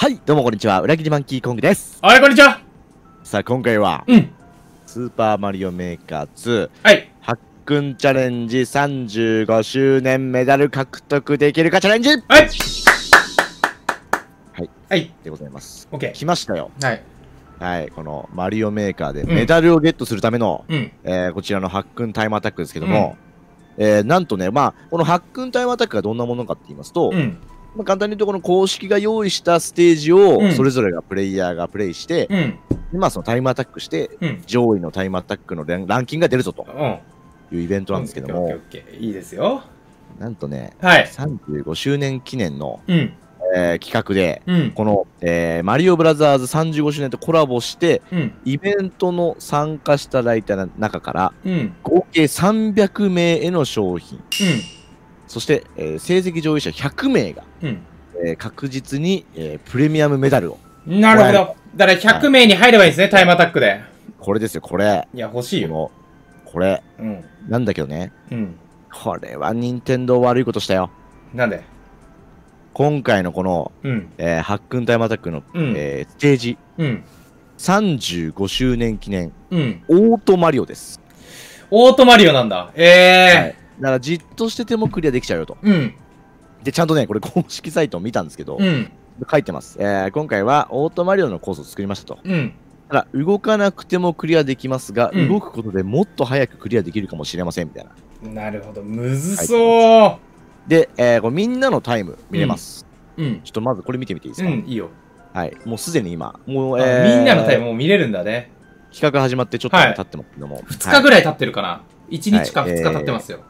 はい、どうもこんにちは。裏切りマンキーコングです。はい、こんにちは。さあ、今回は、うん。スーパーマリオメーカー2、はい。発訓チャレンジ35周年メダル獲得できるかチャレンジはい。はい。はい。でございます。オッケ来ましたよ。ー。はい。はい、このマリオメーカーでうんメダルをゲットするための、うん。えーこちらの発訓タイムアタックですけども、えーなんとね、まあ、この発訓タイムアタックがどんなものかって言いますと、うん。まあ、簡単に言うとこの公式が用意したステージをうんそれぞれがプレイヤーがプレイして、うん。でまあ、そのタイムアタックしてうん。上位のタイムアタックのランランキングが出るぞとうん。いうイベントなんですけどもいいですよ。なんとね、はい。35周年記念の、うん。えー企画で、うん。この、えーマリオブラザーズ35周年とコラボして、うん。イベントの参加したライターの中から、うん。合計300名への商品、そして、えー成績上位者100名が、うん。えー確実に、えープレミアムメダルを、うん。なるほど。だから100名に入ればいいんですね、タイムアタックで。これですよ、これ、いや、欲しいよ。これ、うん。なんだけどね、うん。これは任天堂悪いことしたよ。なんで？今回のこの、うん。えー、ハックンタイムアタックの、うん。えーステージうん。35周年記念うん。オートマリオです。オートマリオなんだ。えはいえだからじっとしててもクリアできちゃうよと。ー。うん。で、ちゃんとね、これ公式サイトを見たんですけど、うん。書いてます、えー今回はオートマリオのコースを作りましたと。うん。ただ、動かなくてもクリアできますが、うん動くことでもっと早くクリアできるかもしれませんみたいな。なるほど。むずそで、えーこれみんなのタイム見れます。う。うん。ちょっとまずこれ見てみていいですか、うん、いいよ。はい。もうすでに今、もう、あえーみんなのタイムもう見れるんだね。企画始まってちょっとはい経ってますけども。2日ぐらい経ってるかな。1日かはい2日経ってますよ。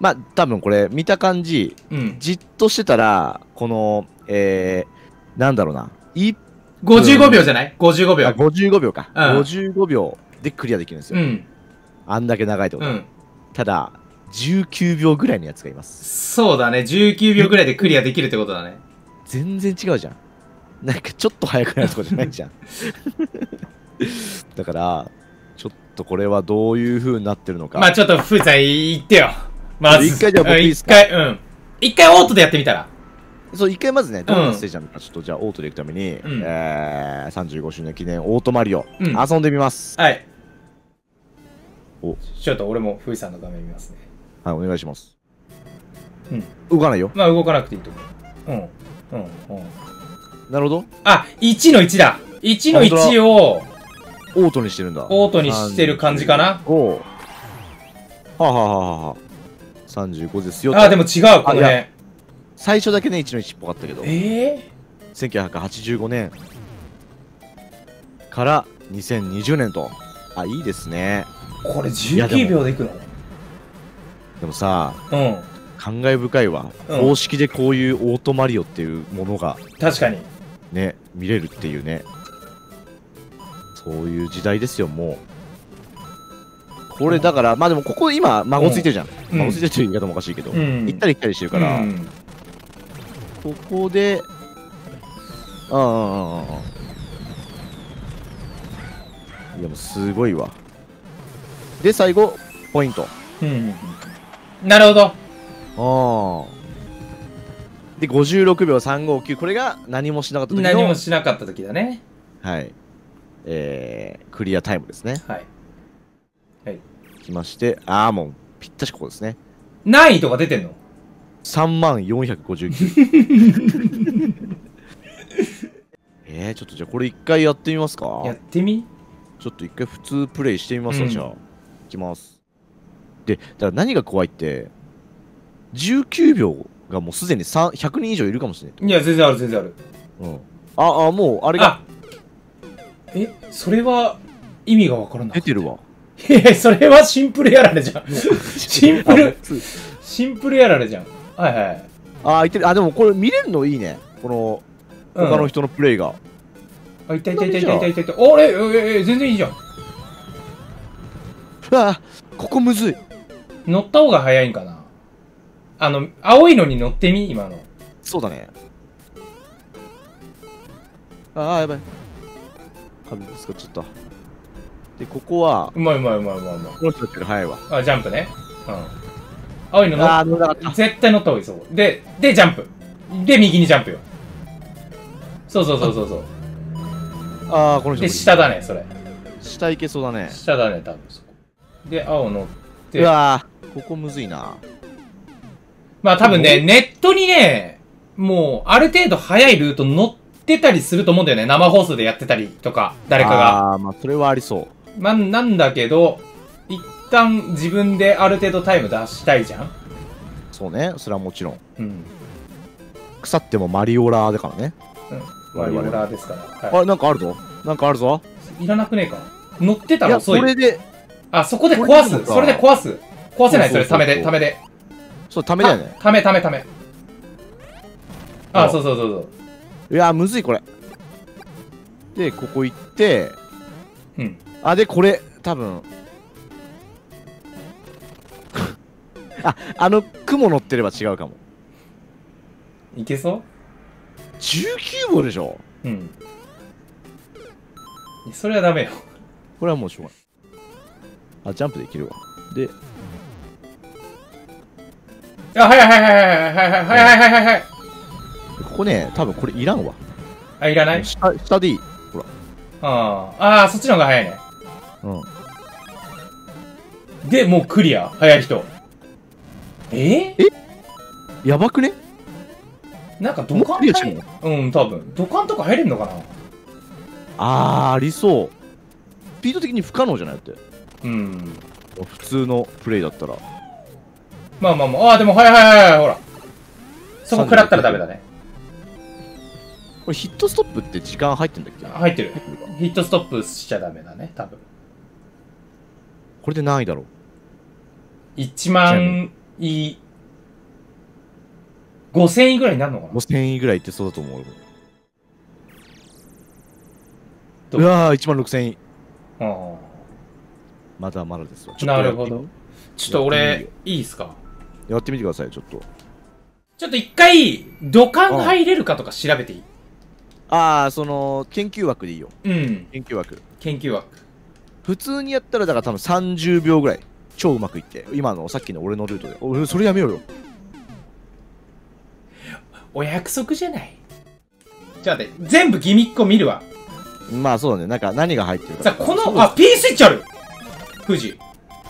まあ、多分これ見た感じ、うん。じっとしてたら、この、えー、なんだろうな、1 55秒じゃない ?55 秒あ。55秒か、うん55秒でクリアできるんですよ。うん。あんだけ長いってこと、うん。ただ、19秒ぐらいのやつがいます。そうだね。19秒ぐらいでクリアできるってことだね。全然違うじゃん。なんかちょっと速くなるとかじゃないじゃん。だから、ちょっとこれはどういう風になってるのか。まあちょっと、ふーさん言ってよ。まず。一回じゃあ僕うんいいっすか？一回、うん。一回オートでやってみたら。そう、一回まずね、どんなステージなのか、ちょっとじゃあオートでいくために、んえー、35周年記念オートマリオ、うん遊んでみます。はい。おちょっと俺もふーさんの画面見ますね。はい、お願いします。うん。動かないよ。まあ動かなくていいと思う。うん。うん。うん。なるほど。あ、1の1だ。1の1をオートにしてるんだ。オートにしてる感じかな。5。はあ、はあはあはあ、35ですよ。あ、でも違う、このあい辺。最初だけね、1の1っぽかったけど、ええ1985年から2020年と。あ、いいですね。これやでも19秒でいくの？でもさ、うん。感慨深いわ、うん公式でこういうオートマリオっていうものが確かに。ね、見れるっていうね。そういう時代ですよ、もう。これだから、まあでもここ今、孫ついてるじゃん。うん孫ついてるっていう言い方もおかしいけど、うん行ったり来たりしてるから、うんここで、ああ、ああ、ああ。いや、もうすごいわ。で、最後、ポイント。うん。なるほど。ああ。で、56秒359。これが何もしなかった時の、何もしなかった時だね。はい。えー、クリアタイムですね。はい。きまして、ああ、もう、ぴったしここですね。何位とか出てんの？3万459。えー、ちょっとじゃあこれ一回やってみますかやってみ？ちょっと一回普通プレイしてみますわ、うんじゃあ。いきます。で、だから何が怖いって、19秒がもうすでに3 100人以上いるかもしれない。いや、全然ある、全然ある。うん。あ、あ、もう、あれがあえ、それは意味がわからない。出てるわ。いや、それはシンプルやられじゃん。シンプル、シンプルやられじゃん。はいはい。あ、いてる。あ、でもこれ見れるのいいね。この、他の人のプレイが。あ、いたいたいたいたいたいたいた。あれ？え、え、全然いいじゃん。うわここむずい。乗った方が早いんかな。あの、青いのに乗ってみ？今の。そうだね。ああ、やばい。壁ぶつかっちゃった。で、ここは、うまいうまいうまいうまいうまい。この人たちより早いわ。あ、ジャンプね。うん。青いの乗っああ、乗らなかった。絶対乗った方がいいそう。で、で、ジャンプ。で、右にジャンプよ。そうそうそうそうそう。ああこの人で、下だね、それ。下行けそうだね下だね、多分そこ。で、青乗って。うわーここむずいなまあ多分ね、ネットにね、もう、ある程度速いルート乗ってたりすると思うんだよね。生放送でやってたりとか、誰かが。ああまあそれはありそうまあ、なんだけど、一旦自分である程度タイム出したいじゃん？そうねそれはもちろんうん。腐ってもマリオラーだからねマリオラーですから。はあなんかあるぞなんかあるぞい、いらなくねえか乗ってたら遅い。これであ、そこで壊す。それで壊す。壊せない、それ、そうそうそうためで、ためで。そうためだよねため、ため、ため。あ、あそうそうそうそう。いやむずいこれでここ行ってうん。あでこれ多分。ああの雲乗ってれば違うかも。いけそ19号でしょ？ううん。それはダメよ。これはもうしょうがない。あジャンプできるわ。で。あ、はいはいはいはいはいはいはいはいはいはいはい。ここね多分これいらんわ。あ、いらない？下下でいい。ああ。ああ、そっちの方が早いね。うんで、もうクリア。早い人。え？ー、やばくね？なんか土もう管クリアしてんの？うん、多分。土管とか入れんのかな？あーありそうスピード的に不可能じゃない？だってうん。普通のプレイだったらまあまあまあ。ああ、でも、はいはいはいはい、ほら。そこ食らったらダメだね。これヒットストップって時間入ってんだっけ？入ってる。入ってるかヒットストップしちゃダメだね、多分。これで何位だろう。1万位、5000位ぐらいになるのかな？5000位ぐらいいってそうだと思うどう？うわー1万6000位あまだまだですわ。なるほど。ちょっとや俺、いいっすか？みやってみてくださいちょっと。ちょっと一回、土管入れるかとか調べていい？ああその研究枠でいいよ。うん。研究枠。研究枠。普通にやったらだから多分30秒ぐらい超うまくいって今のさっきの俺のルートで。俺それやめようよ。お約束じゃない？じゃあ待って、全部ギミックを見るわ。まあそうだね。なんか何が入ってるか。さあ、この、あ、P スイッチある。富士。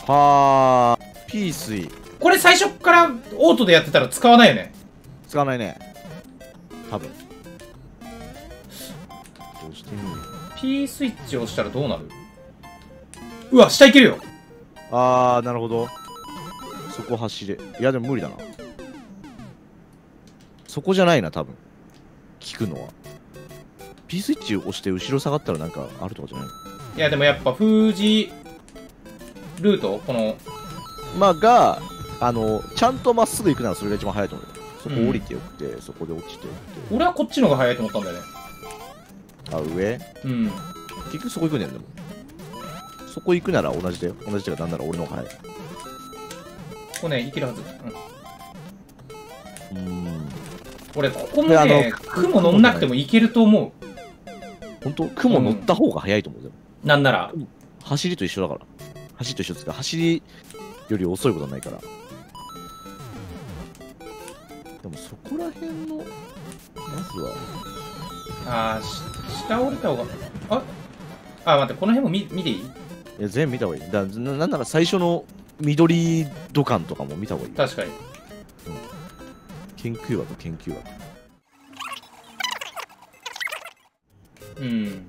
はーピースイ。これ最初からオートでやってたら使わないよね。使わないね。多分。どうしてみる P スイッチを押したらどうなる？うわ、下行けるよ。あーなるほど。そこ走れ。いやでも無理だな。そこじゃないな多分。聞くのは。P スイッチを押して後ろ下がったらなんかあるとかじゃない？いや、でもやっぱ富士ルートこの、まあがあのちゃんとまっすぐ行くならそれが一番早いと思うよ。そこ降りてよくて、そこで落ちてよくて。俺はこっちの方が早いと思ったんだよね。あ上？うん。結局そこ行くんだよでもそこ行くなら同じだよ同じだよなんなら俺の方が早いここね、行けるはず。うん。うーん俺、ここもね、の雲乗んなくても行けると思本当？雲乗った方が早いと思うよ、う。なんなら。走りと一緒だから走りと一緒ですか走りより遅いことはないからでもそこら辺のまずはあー、し下降りた方が。あ？あ、待って、この辺も見見ていい？いや全部見た方がいいだななんなら最初の緑土管とかも見た方がいい確かに。研究枠研究枠うん。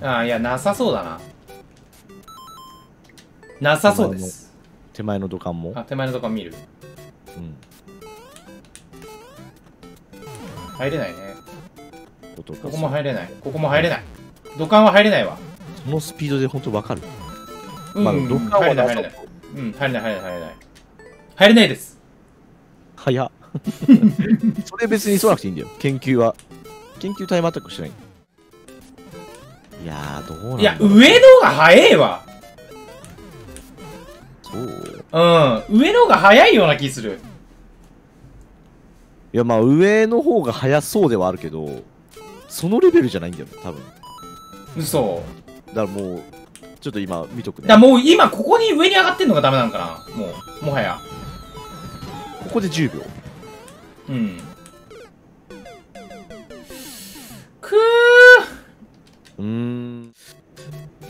あー、いや、なさそうだな。なさそうです。手前の土管もあ、手前のとこ見る。うん入れないね。こここも入れない。ここも入れない。土管は入れないわ。そのスピードで本当わかるうん、まあ土管は入れない、入れない。うん、入れない、入れない、入れない。入れないです。早っ それ別にそうなくていいんだよ研究は研究タイムアタックしてないいやーどうなんだろういや、上のが早いわ。そううん、上のが早いような気する。いやまあ上の方が早そうではあるけどそのレベルじゃないんだよね多分嘘。だからもうちょっと今見とくねだもう今ここに上に上がってんのがダメなのかなもう、もはや。ここで10秒うん。うーん。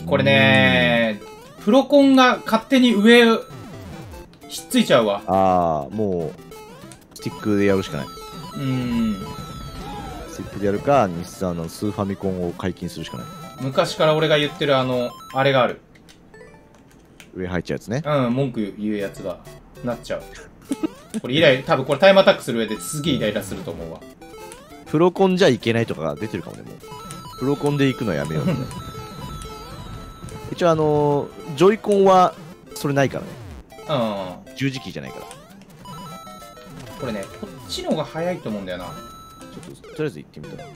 これねプロコンが勝手に上、ひっついちゃうわ。ああ、もう、スティックでやるしかない。うーん。スティックでやるか、日産のスーファミコンを解禁するしかない。昔から俺が言ってるあの、あれがある。上入っちゃうやつね。うん、文句言うやつが、なっちゃう。これイライラ、多分これタイムアタックする上ですげえイライラすると思うわ。プロコンじゃいけないとかが出てるかもね、もう。プロコンで行くのやめよう。一応あのージョイコンはそれないからね。うん。十字キーじゃないから。これね、こっちの方が早いと思うんだよな。ちょっと、とりあえず行ってみたら。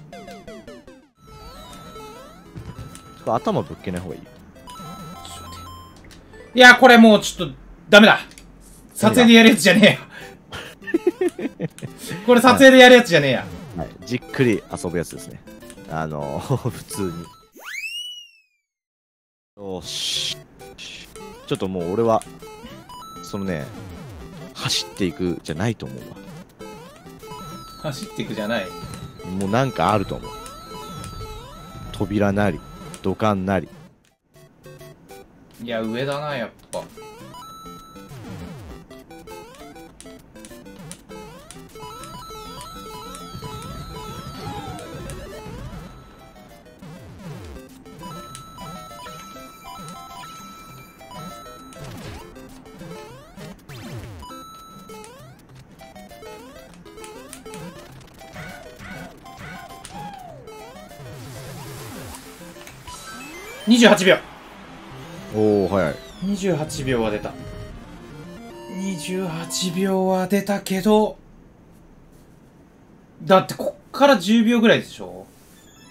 これ頭ぶっけない方がいい。いや、これもうちょっと、ダメだ。撮影でやるやつじゃねえや。これ撮影でやるやつじゃねえや。はい。じっくり遊ぶやつですね。あのー、普通に。よし。ちょっともう俺は、そのね、走っていくじゃないと思う走っていくじゃない。わ。もうなんかあると思う。扉なり、土管なり。いや、上だな、やっぱ。28秒おお早い。28秒は出た28秒は出たけどだってこっから10秒ぐらいでしょ？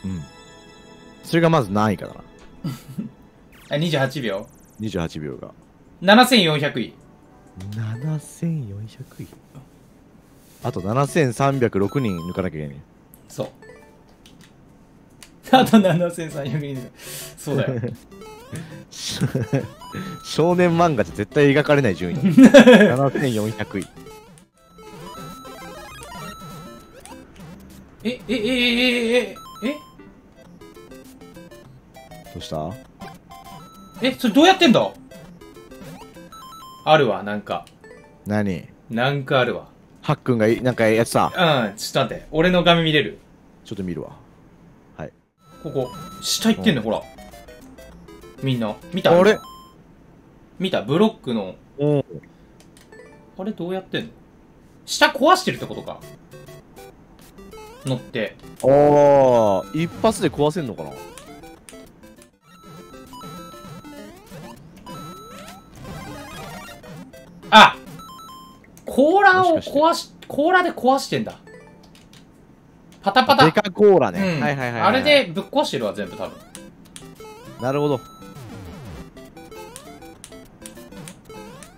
うん。それがまず何位かだな。あ28秒？28秒が。7400位7400位？あと7306人抜かなきゃいけない。そうあと7300人そうだよ。少年漫画じゃ絶対描かれない順位だ。7400位。えええええええどうした？えそれどうやってんだ？あるわなんか。何？なんかあるわ。はっくんがなんかやってた？うんちょっと待って。俺の画面見れる？ちょっと見るわ。はい。ここ。下行ってんのほら。みんな。見た？あれ？見た？ブロックの。おあれどうやってんの？下壊してるってことか。乗って。ああ、一発で壊せんのかな？あ甲羅を壊し甲羅で壊してんだパタパタデカコーラね。うんはいはいはいはい。あれ。でぶっ壊してるわ全部多分なるほど。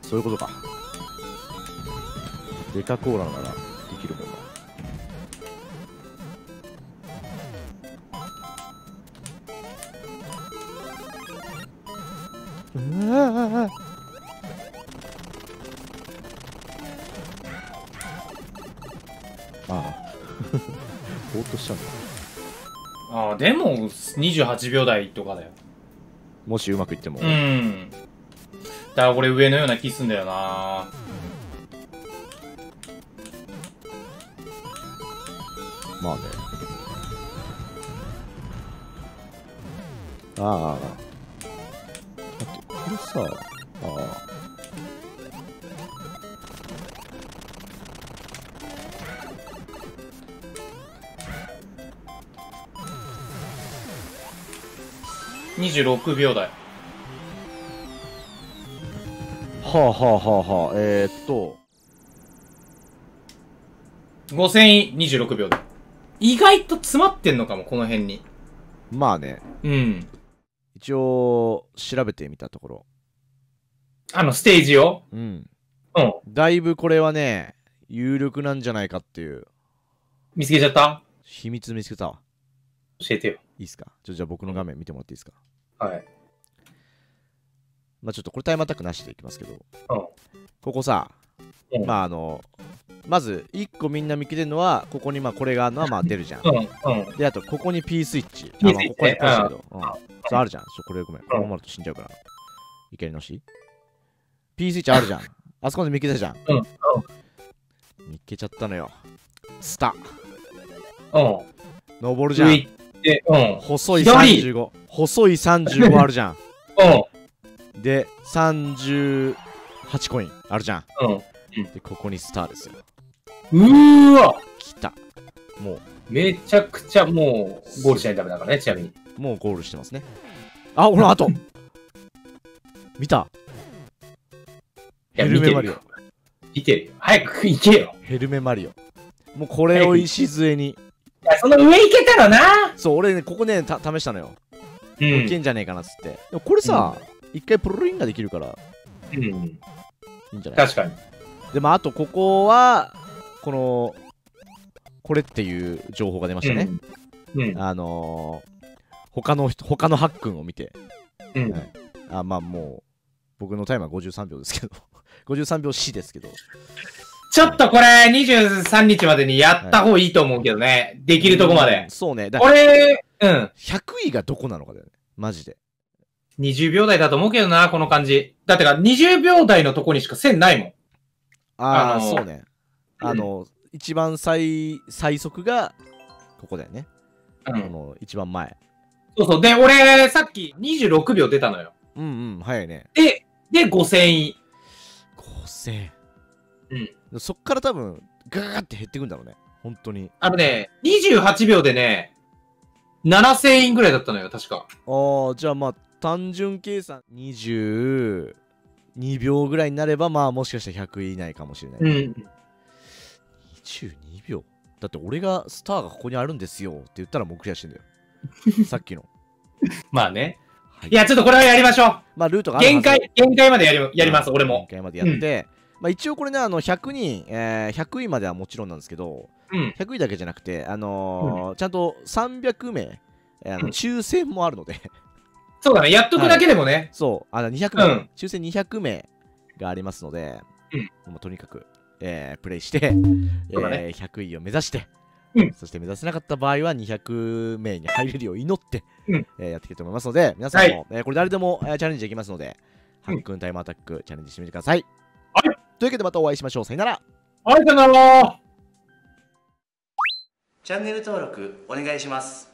そういうことか。デカコーラならできるもんな。うわしちゃうんだ。ああでも28秒台とかだよもしうまくいっても。うんだから俺上のような気すんだよなまあね。ああ。待って、これさ、26秒台。はあはあはあはあ。えー、っと、5000位26秒台。意外と詰まってんのかもこの辺に。まあね、うん。一応、調べてみたところ。あのステージを。うん。うん。だいぶこれはね、有力なんじゃないかっていう。見つけちゃった？秘密見つけた。わ。教えてよ。いいっすか？ちょじゃあ僕の画面見てもらっていいですか？はい。まあちょっとこれタイムアタックなしでいきますけど、うん。ここさ、うん。まああの、まず1個みんな見切れるのはここにまあこれがあるのはまあ出るじゃん。うんうん。であとここに P スイッチ。あまあここにこうしたけどうん。そうあるじゃん。そうこれごめん。このままだと死んじゃうから。いけるのし？P スイッチあるじゃん。あそこで見切れたじゃん。うんうん。見っけちゃったのよ。スタ。うん。登るじゃん上行って、うん。細い左35細い35あるじゃん。うん。で38コインあるじゃん。うん。でここにスターですよ。うーわ。来た。もめちゃくちゃもう、ゴールしないとダメだからね、ちなみに。うもうゴールしてますね。あこの後見た。ヘルメマリオ。見てる。早く行けよ。ヘルメマリオ。もうこれを礎にその上行けたらな。そう俺ねここねた試したのよ。ういけんじゃねえかなっつって。でもこれさ一回プロリンができるから。うん。いいんじゃない？確かに。でまああとここはこのこれっていう情報が出ましたね、うん。うん。あのー、他の人他のハックンを見て。うん。はい。あまあもう僕のタイムは53秒ですけど。53秒死ですけどちょっとこれ、23日までにやった方がいいと思うけどね。できるとこまうんで。そうねだこれ、うん。100位がどこなのかだよねマジで20秒台だと思うけどな、この感じ。だってか、20秒台のとこにしか線ないもん。あああのーそうねあの一番最最速がここだよね、うんこの一番前そうそう。で、俺、さっき26秒出たのよ。うんうん早いねで、で、5000位。5000うんそっから多分ガーって減ってくんだろうね本当にあのね、28秒でね、7000円ぐらいだったのよ、確か。ああじゃあまあ単純計算22秒ぐらいになればまあもしかしたら100位以内かもしれない、うん。22秒？だって俺がスターがここにあるんですよって言ったらもうクリアしてんだよ さっきの、まあね。はいいや、ちょっとこれはやりましょう。まあルートが限界、限界までやりやります、俺も。限界までやって、まあ一応これねあの100人、えー100位まではもちろんなんですけどうん。100位だけじゃなくてあのーちゃんと300名、えーあのうん。抽選もあるので。そうだね、やっとくだけでもね。そう、あの200名、うん。抽選200名がありますので、うん。もうとにかく、えープレイして、えー100位を目指して、うん。そして目指せなかった場合は200名に入れるよう祈って、うん。えーやっていきたいと思いますので、皆さんも、えーこれ誰でも、えーチャレンジできますので、ハックンタイムアタックチャレンジしてみてください。はいというわけでまたお会いしましょう。さよなら。はい、さよならチャンネル登録お願いします